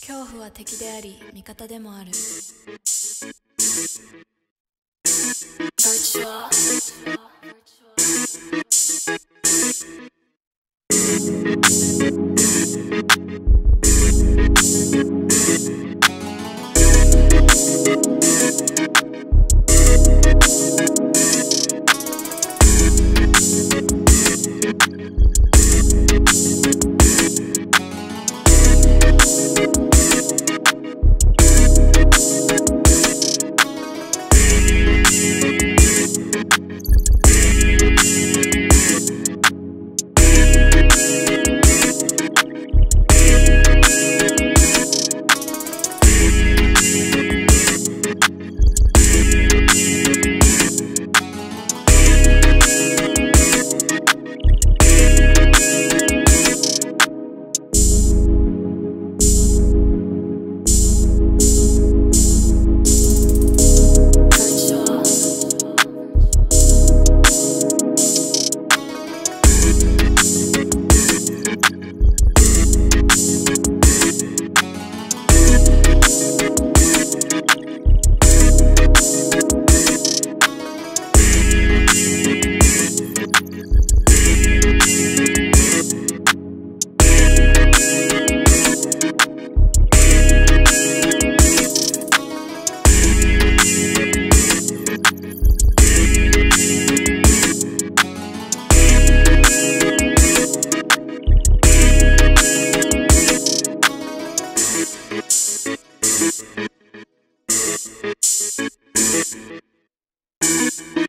恐怖は敵であり味方でもある。Virtual Peace. Thank you.